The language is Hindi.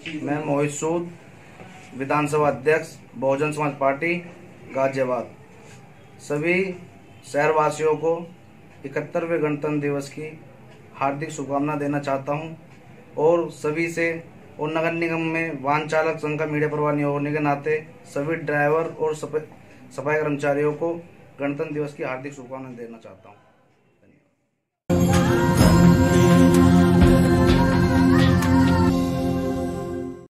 मैं मोहित सूद, विधानसभा अध्यक्ष, बहुजन समाज पार्टी, गाजियाबाद। सभी शहरवासियों को इकहत्तरवें गणतंत्र दिवस की हार्दिक शुभकामना देना चाहता हूँ और सभी से और नगर निगम में वाहन चालक संघ का मीडिया प्रभारी होने के नाते सभी ड्राइवर और सफ़ाई कर्मचारियों को गणतंत्र दिवस की हार्दिक शुभकामनाएँ देना चाहता हूँ।